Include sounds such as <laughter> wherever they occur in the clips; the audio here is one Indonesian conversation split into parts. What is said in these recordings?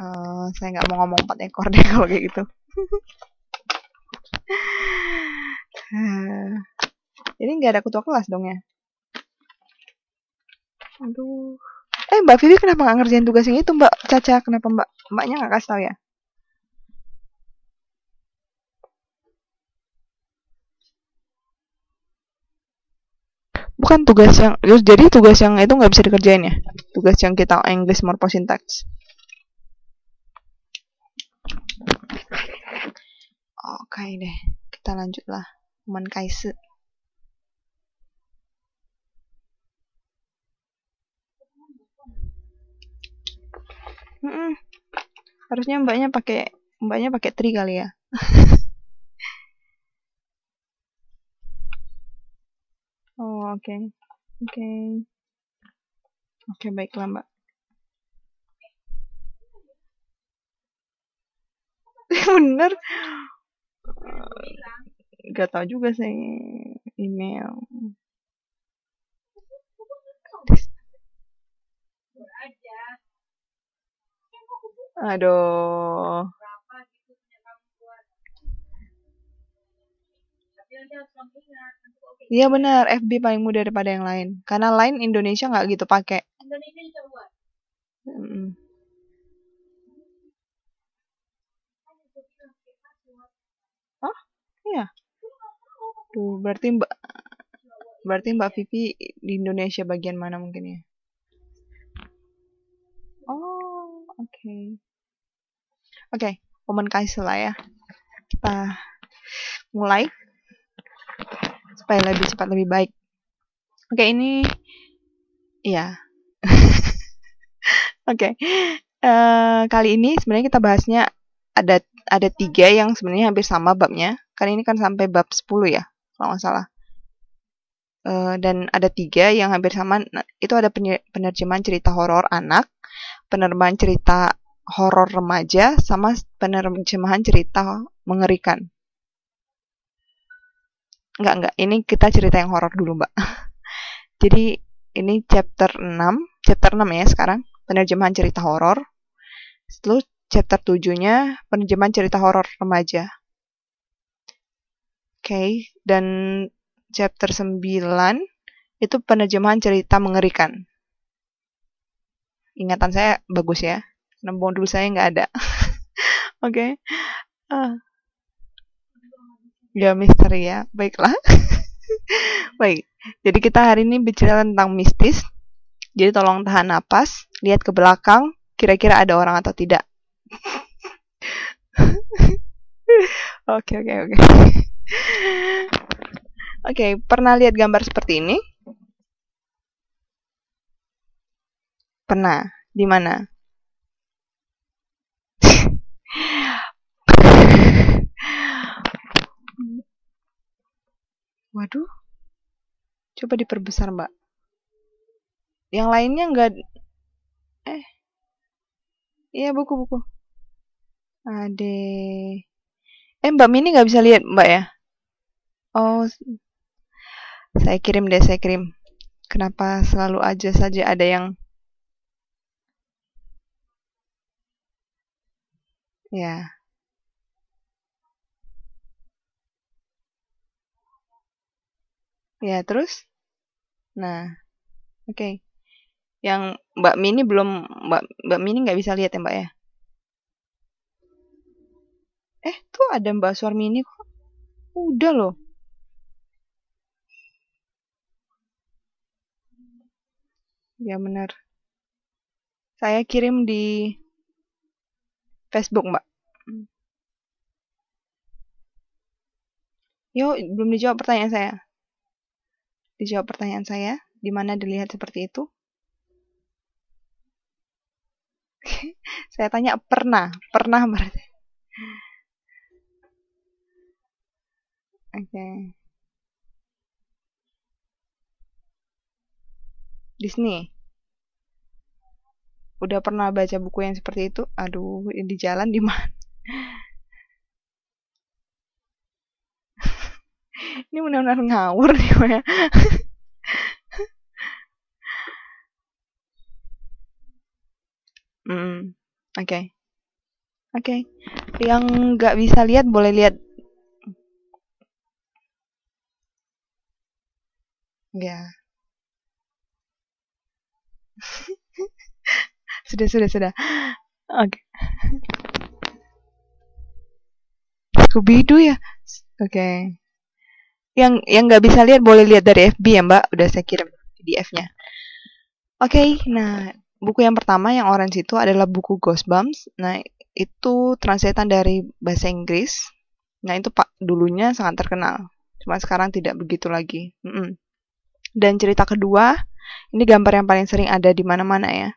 Uh, saya nggak mau ngomong empat ekor deh kalau kayak gitu. Ini nggak ada ketua kelas dong ya? Aduh. Eh Mbak Vivi kenapa nggak ngerjain tugas yang itu Mbak Caca? Kenapa Mbak Mbaknya nggak kasih tahu ya? Bukan tugas yang jadi tugas yang itu nggak bisa dikerjain ya? Tugas yang kita English morpho syntax. Oke deh, kita lanjutlah. Teman Kaise. Mm -mm. Harusnya mbaknya pakai mbaknya pakai tri kali ya. <laughs> oh oke okay. oke okay. oke okay, baiklah mbak. <laughs> Bener. Gak tau juga sih email. Aduh. Iya benar, FB paling mudah daripada yang lain. Karena lain Indonesia nggak gitu pakai. Indonesia buat iya. Tuh, berarti Mbak berarti Mbak Vivi di Indonesia bagian mana mungkin ya? Oh, oke. Okay. Oke, okay, momen Kaisel ya. Kita mulai supaya lebih cepat lebih baik. Oke, okay, ini ya. <laughs> Oke. okay. Uh, eh, kali ini sebenarnya kita bahasnya ada ada tiga yang sebenarnya hampir sama babnya. Kan ini kan sampai bab 10 ya, kalau nggak salah. Uh, dan ada tiga yang hampir sama. Nah, itu ada penerjemahan cerita horor anak, penerjemahan cerita horor remaja sama penerjemahan cerita mengerikan. Enggak, enggak. Ini kita cerita yang horor dulu, Mbak. <laughs> Jadi, ini chapter 6. Chapter 6 ya sekarang. Penerjemahan cerita horor. Lalu chapter 7-nya penerjemahan cerita horor remaja. Okay. dan chapter 9 itu penerjemahan cerita mengerikan. Ingatan saya bagus ya nembong dulu saya nggak ada <laughs> oke okay. uh. ya misteri ya baiklah <laughs> baik jadi kita hari ini bicara tentang mistis jadi tolong tahan napas lihat ke belakang kira-kira ada orang atau tidak <laughs> oke oke oke oke pernah lihat gambar seperti ini pernah di mana <laughs> Waduh. Coba diperbesar, Mbak. Yang lainnya enggak eh. Iya, buku-buku. Ade. Eh, Mbak Mini nggak bisa lihat, Mbak ya? Oh. Saya kirim deh, saya kirim. Kenapa selalu aja saja ada yang Ya. Ya, terus? Nah, oke. Okay. Yang Mbak Mini belum Mbak Mbak Mini nggak bisa lihat ya, Mbak ya? Eh, tuh ada Mbak Suar Mini kok. Udah loh. Ya benar. Saya kirim di Facebook, Mbak. Yuk, belum dijawab pertanyaan saya. Dijawab pertanyaan saya, di mana dilihat seperti itu? <laughs> saya tanya pernah, pernah berarti. Oke. Okay. Disney udah pernah baca buku yang seperti itu aduh di jalan di mana <laughs> ini benar-benar ngawur nih ya hmm <laughs> oke. Oke. Yang nggak bisa lihat boleh lihat. Ya. <laughs> sudah, sudah, sudah. Oke. Okay. Scooby-Doo ya? Oke. Okay. Yang yang nggak bisa lihat boleh lihat dari FB ya Mbak. Udah saya kirim PDF-nya. Oke, okay, nah buku yang pertama yang orange itu adalah buku Ghostbumps. Nah itu translatean dari bahasa Inggris. Nah itu pak dulunya sangat terkenal. Cuma sekarang tidak begitu lagi. Mm -mm. Dan cerita kedua, ini gambar yang paling sering ada di mana-mana ya.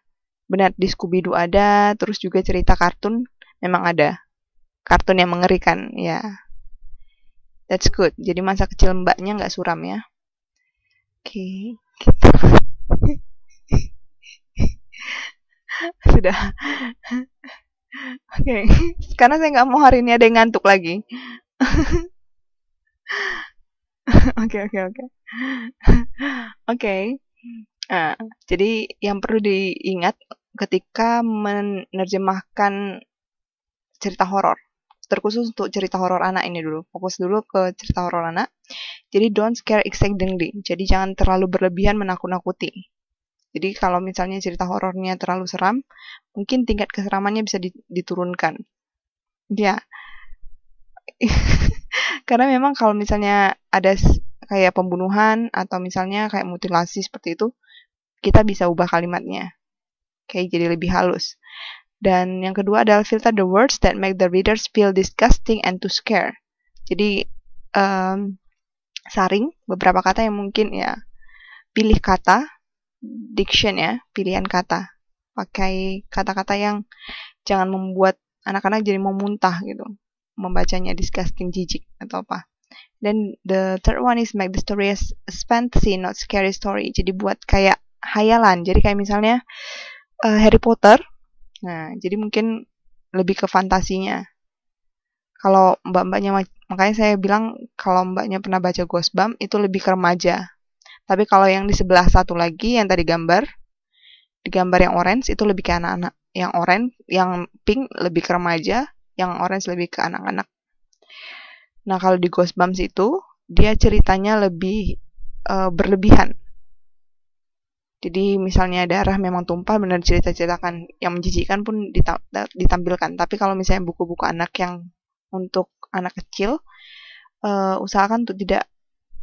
Benar di Scooby-Doo ada, terus juga cerita kartun memang ada. Kartun yang mengerikan ya. That's good. Jadi masa kecil mbaknya nggak suram ya. Oke okay, gitu. <laughs> sudah. Oke okay. karena saya nggak mau hari ini ada yang ngantuk lagi. <laughs> Oke oke oke. Oke. Jadi yang perlu diingat ketika menerjemahkan cerita horor terkhusus untuk cerita horor anak ini dulu. Fokus dulu ke cerita horor anak. Jadi don't scare exceedingly. Jadi jangan terlalu berlebihan menakut-nakuti. Jadi kalau misalnya cerita horornya terlalu seram, mungkin tingkat keseramannya bisa diturunkan. Ya. <laughs> Karena memang kalau misalnya ada kayak pembunuhan atau misalnya kayak mutilasi seperti itu, kita bisa ubah kalimatnya. Kayak jadi lebih halus. Dan yang kedua adalah filter the words that make the readers feel disgusting and to scare. Jadi um, saring beberapa kata yang mungkin ya pilih kata diction ya pilihan kata pakai kata-kata yang jangan membuat anak-anak jadi mau muntah gitu membacanya disgusting jijik atau apa dan the third one is make the story as fantasy not scary story jadi buat kayak hayalan jadi kayak misalnya uh, Harry Potter Nah, jadi mungkin lebih ke fantasinya. Kalau mbak-mbaknya, makanya saya bilang kalau mbaknya pernah baca Ghostbump itu lebih ke remaja. Tapi kalau yang di sebelah satu lagi yang tadi gambar, di gambar yang orange itu lebih ke anak-anak. Yang orange, yang pink lebih ke remaja, yang orange lebih ke anak-anak. Nah, kalau di Ghostbumps itu dia ceritanya lebih uh, berlebihan. Jadi misalnya darah memang tumpah benar cerita-ceritakan yang menjijikkan pun ditampilkan. Tapi kalau misalnya buku-buku anak yang untuk anak kecil, uh, usahakan untuk tidak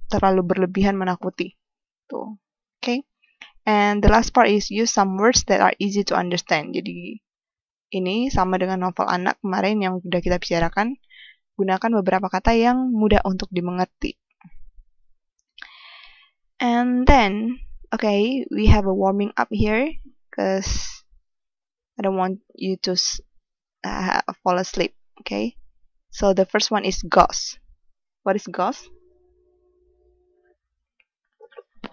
terlalu berlebihan menakuti. Tuh. Oke. Okay? And the last part is use some words that are easy to understand. Jadi ini sama dengan novel anak kemarin yang sudah kita bicarakan. Gunakan beberapa kata yang mudah untuk dimengerti. And then okay we have a warming up here because I don't want you to uh, fall asleep okay? So the first one is ghost what is ghost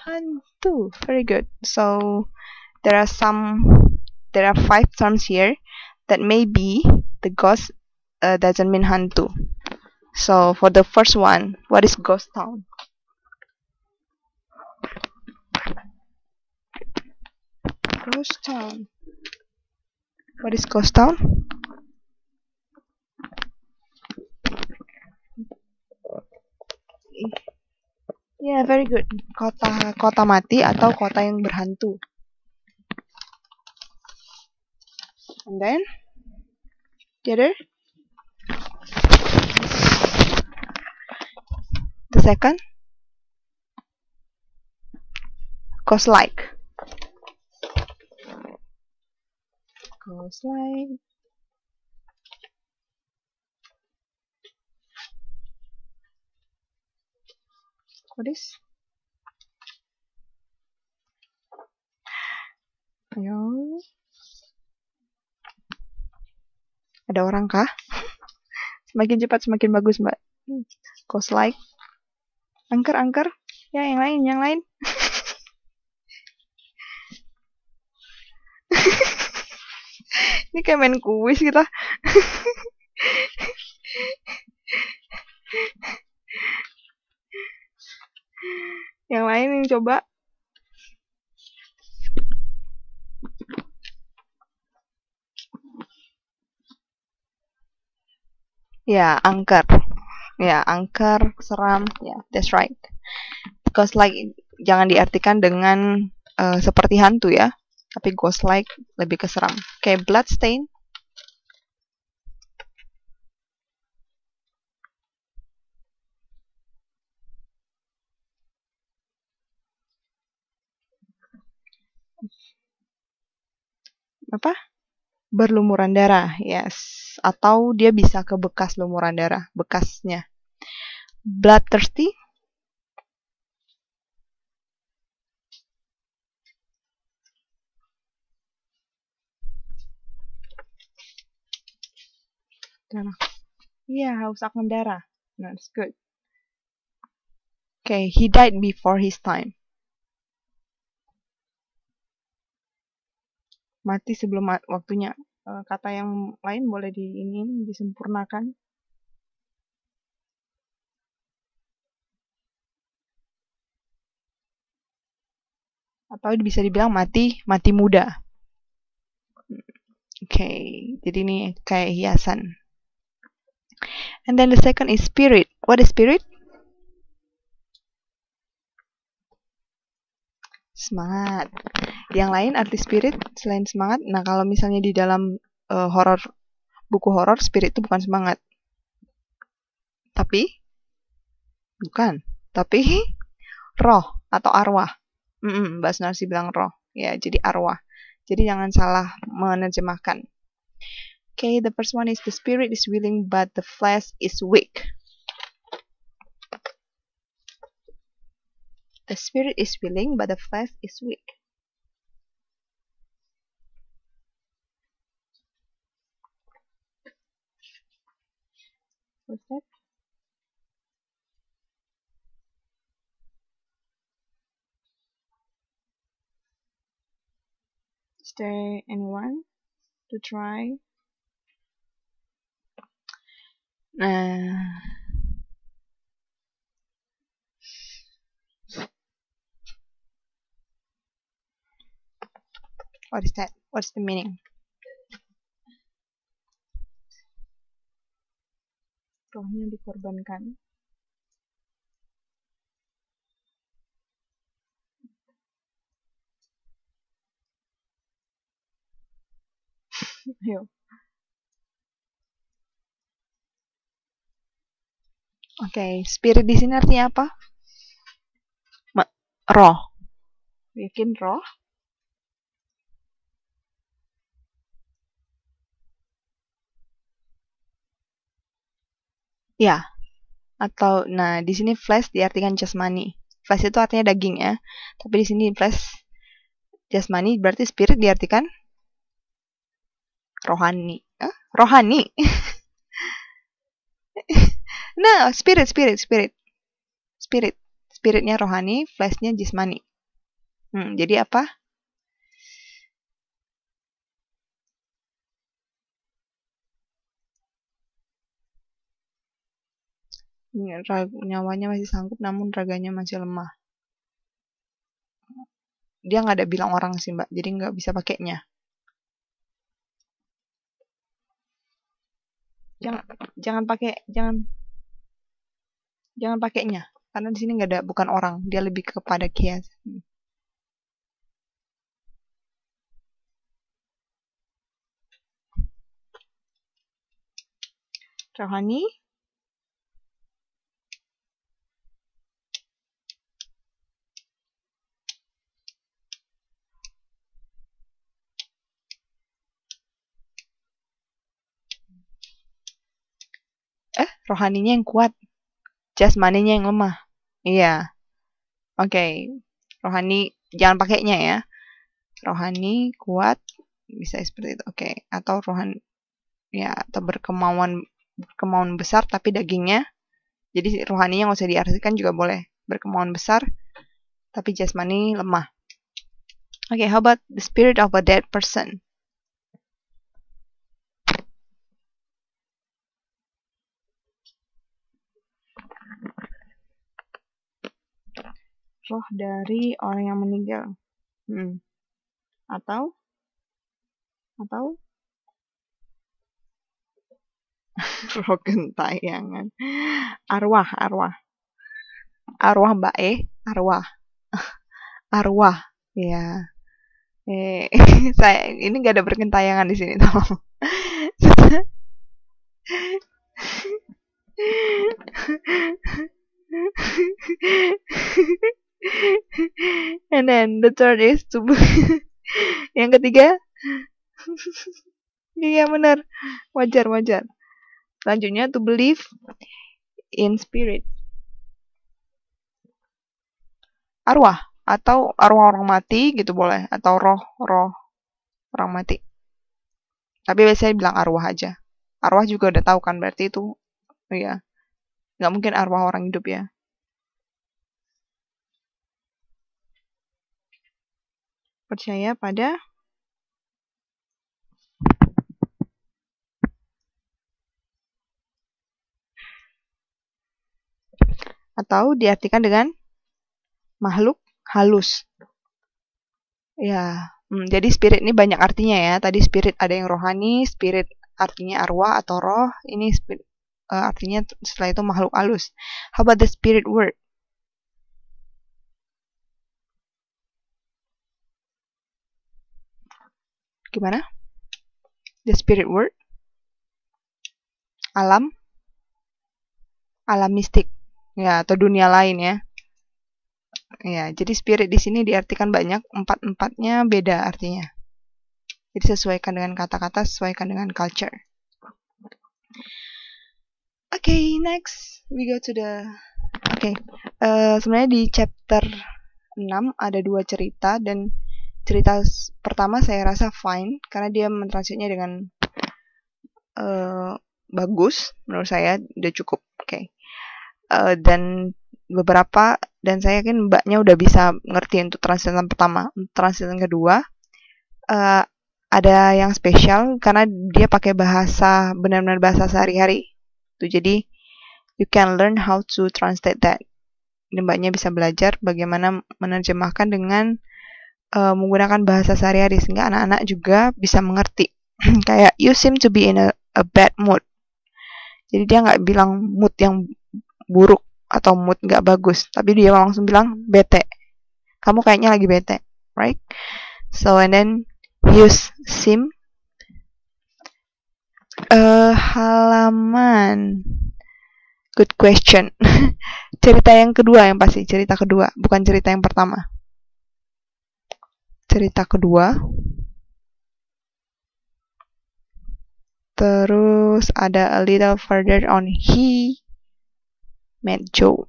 hantu. Very good. So there are some there are five terms here that maybe the ghost uh, doesn't mean hantu. So for the first one what is ghost town Ghost Town. What is Ghost Town? Yeah, very good. Kota kota mati atau kota yang berhantu. And then the other the second ghost like slide. What is? Ayo. Ada orang kah? <laughs> semakin cepat semakin bagus, Mbak. Cost like. Angker, angker. Ya, yang lain, yang lain. <laughs> Ini kayak main kuis kita. yang lain yang coba. Ya, angker. Ya, angker, seram. Ya, that's right. Because like jangan diartikan dengan uh, seperti hantu ya, tapi ghost like lebih ke seram. Kayak blood stain. apa berlumuran darah yes atau dia bisa ke bekas lumuran darah bekasnya bloodthirsty darah iya haus akan darah that's good okay he died before his time mati sebelum waktunya. Uh, kata yang lain boleh di ini disempurnakan. Atau bisa dibilang mati mati muda. Oke, okay, jadi ini kayak hiasan. And then the second is spirit. What is spirit? Semangat. Yang lain arti spirit selain semangat nah kalau misalnya di dalam uh, horor buku horor spirit itu bukan semangat. Tapi bukan. Tapi <laughs> roh atau arwah. Mm -mm, Mbak Sunarsi bilang roh. Ya jadi arwah. Jadi jangan salah menerjemahkan okay the first one is the spirit is willing but the flesh is weak The spirit is willing, but the flesh is weak. What's that? Is there anyone to try? Uh, what is that? What's the meaning? rohnya dikorbankan. <laughs> Ayo. Oke, okay, spirit di sini artinya apa? Ma roh. Yakin roh? Ya. Atau nah di sini flesh diartikan jasmani. Flesh itu artinya daging ya. Tapi di sini flesh jasmani berarti spirit diartikan rohani. Eh? Rohani. <laughs> nah, spirit, spirit, spirit. Spirit. Spiritnya rohani, fleshnya jasmani. Hmm, jadi apa? nyawanya masih sanggup namun raganya masih lemah. Dia nggak ada bilang orang sih mbak, jadi nggak bisa pakainya. Jangan jangan pakai jangan jangan pakainya karena di sini nggak ada bukan orang, dia lebih kepada kias. Rohani? Rohaninya yang kuat, jasmaninya yang lemah. Iya. Oke. Okay. Rohani jangan pakainya ya. Rohani kuat bisa seperti itu. Oke. Okay. Atau rohani ya atau berkemauan berkemauan besar tapi dagingnya jadi rohaninya nggak usah diartikan juga boleh berkemauan besar tapi jasmani lemah. Oke, okay, how about the spirit of a dead person? Roh dari orang yang meninggal. Hmm. Atau atau <laughs> roh gentayangan. Arwah, arwah. Arwah Mbak E, arwah. <laughs> arwah. Ya. Eh, <laughs> saya ini nggak ada berkentayangan di sini, tolong. <laughs> And then the third is to <laughs> yang ketiga <laughs> iya benar. Wajar wajar. Selanjutnya to believe in spirit. Arwah atau arwah orang mati gitu boleh. Atau roh roh orang mati. Tapi biasanya bilang arwah aja. Arwah juga udah tahu kan berarti itu ya nggak mungkin arwah orang hidup ya percaya pada atau diartikan dengan makhluk halus. Ya, hmm, jadi spirit ini banyak artinya ya. Tadi spirit ada yang rohani, spirit artinya arwah atau roh. Ini spirit, uh, artinya setelah itu makhluk halus. How about the spirit word? Gimana? The spirit world? Alam? Alam mistik. Ya, atau dunia lain ya. Ya, jadi spirit di sini diartikan banyak, empat-empatnya beda artinya. Jadi sesuaikan dengan kata-kata, sesuaikan dengan culture. Oke, okay, next we go to the Oke, okay. uh, sebenarnya di chapter 6 ada dua cerita dan cerita pertama saya rasa fine karena dia mentranslate dengan uh, bagus menurut saya udah cukup oke. Okay. uh, dan beberapa dan saya yakin mbaknya udah bisa ngerti untuk translation pertama translation kedua. Uh, ada yang spesial karena dia pakai bahasa benar-benar bahasa sehari-hari. Tuh jadi you can learn how to translate that. Dan mbaknya bisa belajar bagaimana menerjemahkan dengan uh, menggunakan bahasa sehari-hari sehingga anak-anak juga bisa mengerti. <clears throat> Kayak you seem to be in a, a bad mood. Jadi dia nggak bilang mood yang buruk atau mood nggak bagus, tapi dia langsung bilang bete. Kamu kayaknya lagi bete, right? So and then use seem uh, halaman good question <laughs> cerita yang kedua yang pasti cerita kedua bukan cerita yang pertama cerita kedua. Terus ada a little further on he met Joe.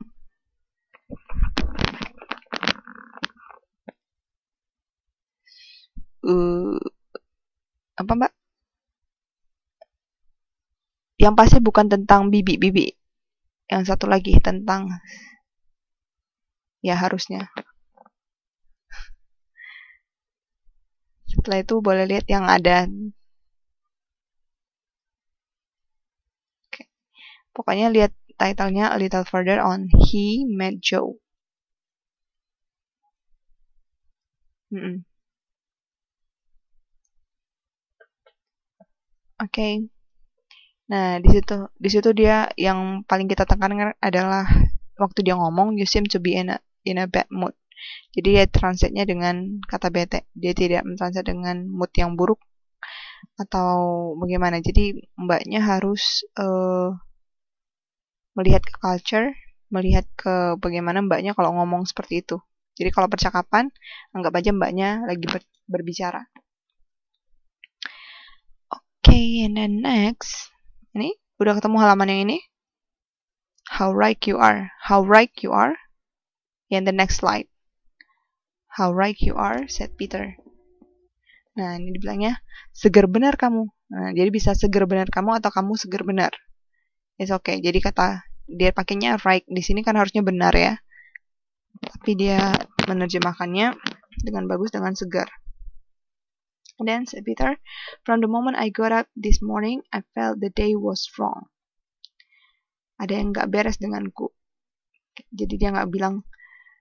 Uh, apa mbak? Yang pasti bukan tentang bibi-bibi. Yang satu lagi tentang ya harusnya Setelah itu boleh lihat yang ada. Oke. Pokoknya lihat titlenya A Little Further on He Met Joe. Mm -mm. Oke. Okay. Nah, di situ di situ dia yang paling kita tekankan adalah waktu dia ngomong you seem to be in a in a bad mood. Jadi dia translate-nya dengan kata bete. Dia tidak mentranslate dengan mood yang buruk atau bagaimana. Jadi mbaknya harus uh, melihat ke culture, melihat ke bagaimana mbaknya kalau ngomong seperti itu. Jadi kalau percakapan, anggap aja mbaknya lagi ber berbicara. Oke, okay, and then next. Ini udah ketemu halaman yang ini. How right you are. How right you are. And the next slide. How right you are, said Peter. Nah, ini dibilangnya, seger benar kamu. Nah, jadi bisa seger benar kamu atau kamu seger benar. It's okay. Jadi kata dia pakainya right di sini kan harusnya benar ya. Tapi dia menerjemahkannya dengan bagus dengan segar. Then said Peter, from the moment I got up this morning, I felt the day was wrong. Ada yang nggak beres denganku. Jadi dia nggak bilang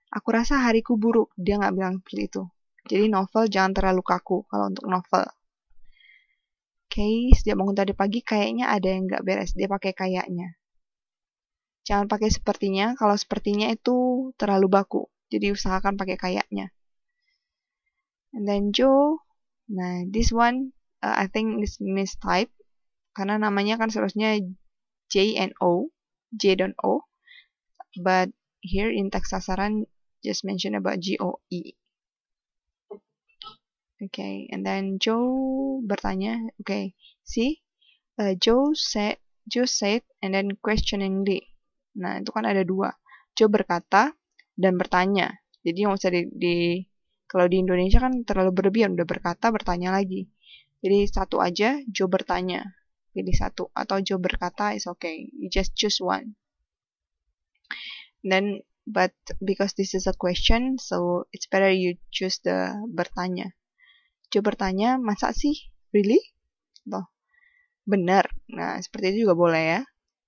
Aku rasa hariku buruk. Dia nggak bilang seperti itu. Jadi novel jangan terlalu kaku kalau untuk novel. okay, sejak bangun tadi pagi kayaknya ada yang nggak beres. Dia pakai kayaknya. Jangan pakai sepertinya. Kalau sepertinya itu terlalu baku. Jadi usahakan pakai kayaknya. And then Joe. Nah, this one uh, I think is mistype. Karena namanya kan seharusnya J and O. J dan O. But here in teks sasaran just mention about G O E. Okay, and then Joe bertanya, okay, see, uh, Joe said, Joe said, and then questioningly. Nah, itu kan ada dua. Joe berkata dan bertanya. Jadi nggak usah di, di kalau di Indonesia kan terlalu berlebihan, udah berkata, bertanya lagi. Jadi satu aja, Joe bertanya. Pilih satu. Atau Joe berkata, is okay. You just choose one. Then, but because this is a question, so it's better you choose the bertanya. Joe bertanya, masa sih? Really? Tuh. Benar. Nah, seperti itu juga boleh ya.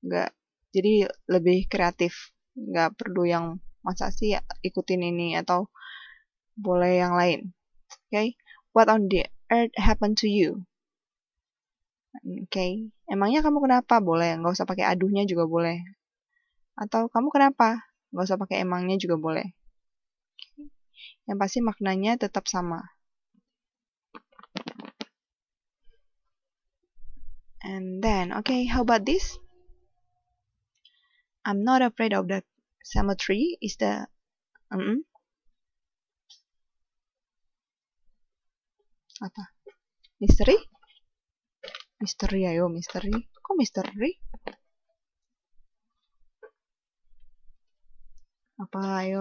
Nggak, jadi lebih kreatif. Nggak perlu yang masa sih ikutin ini atau boleh yang lain. Oke. Okay? What on the earth happened to you? Oke. Okay. Emangnya kamu kenapa? Boleh. Nggak usah pakai aduhnya juga boleh. Atau kamu kenapa? Nggak usah pakai emangnya juga boleh. Yang pasti maknanya tetap sama. And then, okay, how about this? I'm not afraid of the cemetery. Is the um, -mm. apa? Misteri? Misteri ayo, misteri. Kok misteri? Apa ayo?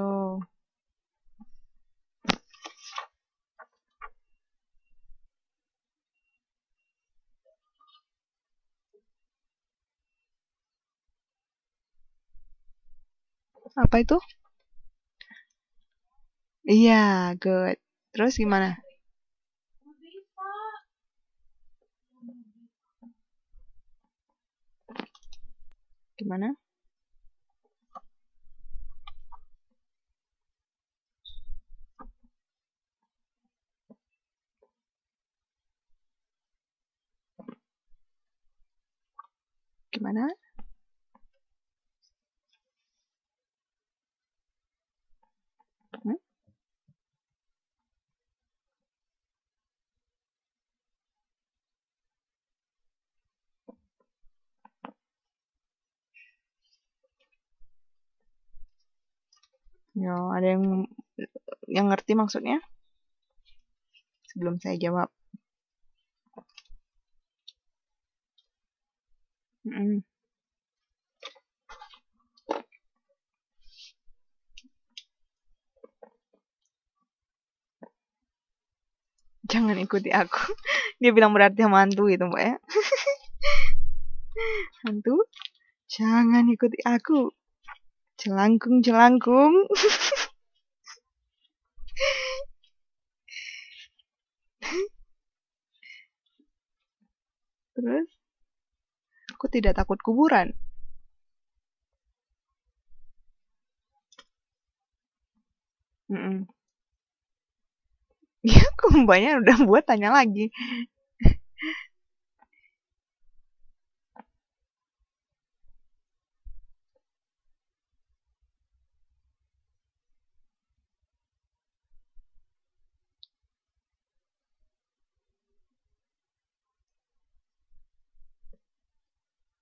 Apa itu? Iya, good. Terus gimana? Gimana? Gimana? Ya, ada yang yang ngerti maksudnya? Sebelum saya jawab. Jangan ikuti aku. <laughs> Dia bilang berarti sama hantu itu, Mbak ya. <laughs> hantu, jangan ikuti aku. Jelangkung, jelangkung. <laughs> Terus, aku tidak takut kuburan. -mm. <laughs> Ya, kok mbaknya udah buat tanya lagi.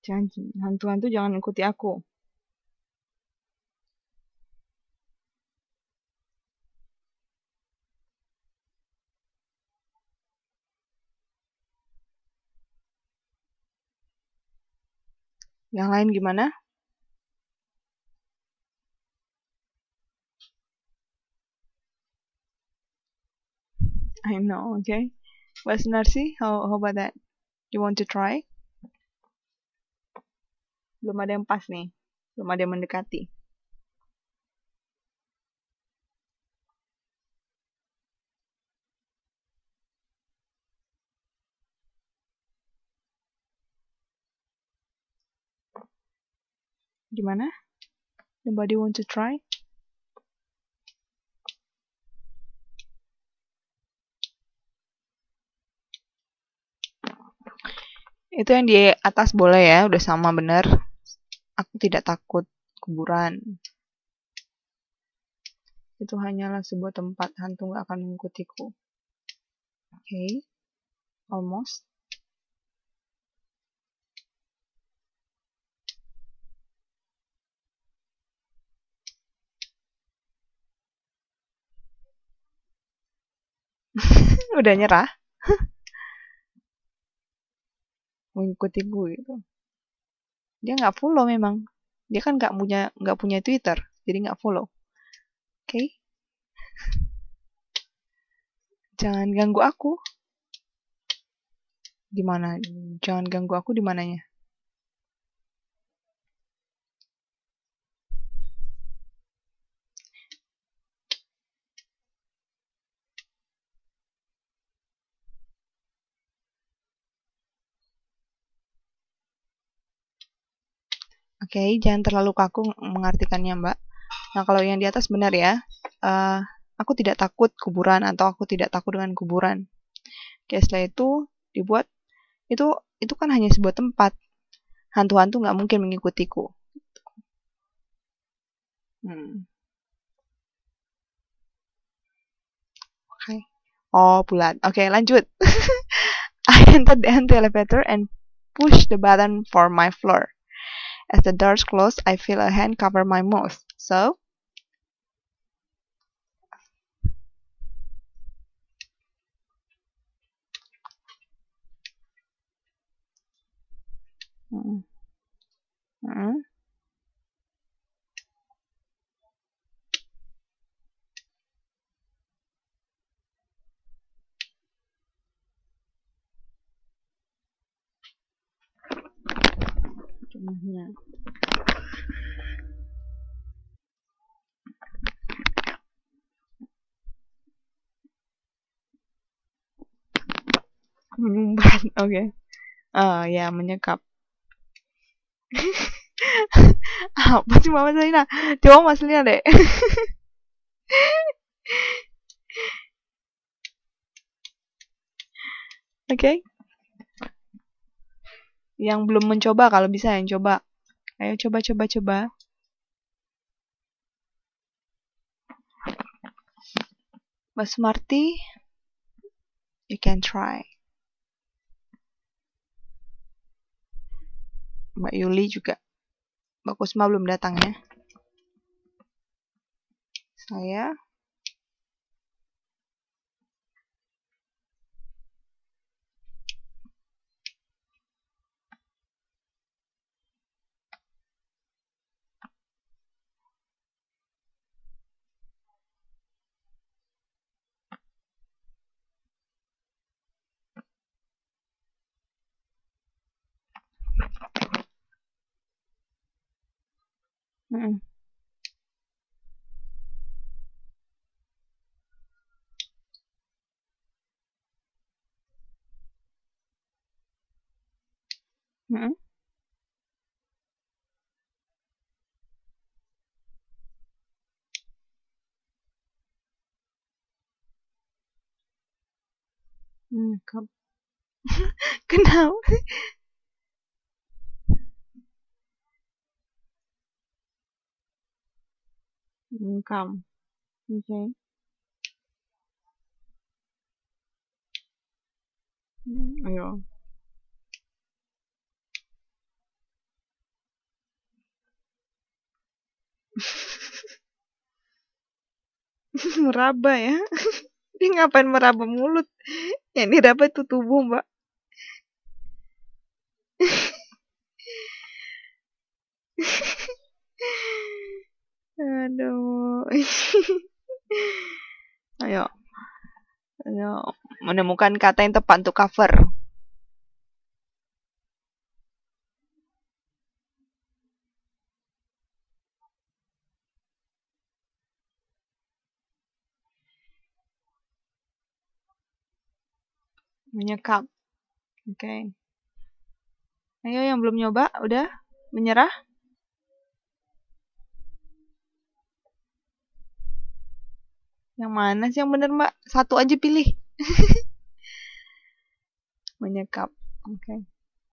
Jangan, hantu-hantu jangan ikuti aku. Yang lain gimana? I know, okay. What's Narsi? How, how about that? You want to try? Belum ada yang pas nih. Belum ada yang mendekati. Gimana? Nobody want to try? Itu yang di atas boleh ya, udah sama bener. Aku tidak takut kuburan. Itu hanyalah sebuah tempat hantu gak akan mengikutiku. Oke, okay. almost. <laughs> udah nyerah <laughs> mengikuti gue gitu dia nggak follow memang. Dia kan nggak punya nggak punya Twitter jadi nggak follow. Oke. Okay? jangan ganggu aku. Di mana? Jangan ganggu aku di mananya Oke, okay, jangan terlalu kaku mengartikannya, Mbak. Nah, kalau yang di atas benar ya. Uh, aku tidak takut kuburan atau aku tidak takut dengan kuburan. Oke, setelah itu dibuat itu itu kan hanya sebuah tempat. Hantu-hantu nggak mungkin mengikutiku. Hmm. Oke. Okay. Oh, bulat. Oke, okay, lanjut. <laughs> I entered the elevator and push the button for my floor. As the doors close, I feel a hand cover my mouth. So, mm. Mm. Rumahnya menyumbat <laughs> oke okay. uh, ya menyekap <laughs> apa sih mama Zaina coba mas lihat deh <laughs> oke okay. Yang belum mencoba kalau bisa yang coba. Ayo coba coba coba. Mas Marty, you can try. Mbak Yuli juga. Mbak Kusma belum datang ya. Saya Mhm. Mhm. Hmm, Kenapa? Income. Okay. Hmm, ayo. <laughs> meraba ya. <laughs> Dia ngapain meraba mulut? Yang diraba itu tubuh, Mbak. <laughs> Aduh. <laughs> Ayo. Ayo menemukan kata yang tepat untuk cover. Menyekap. Oke. Okay. Ayo yang belum nyoba, udah menyerah? Yang mana sih yang bener mbak? Satu aja pilih. <laughs> Menyekap. Oke. Okay.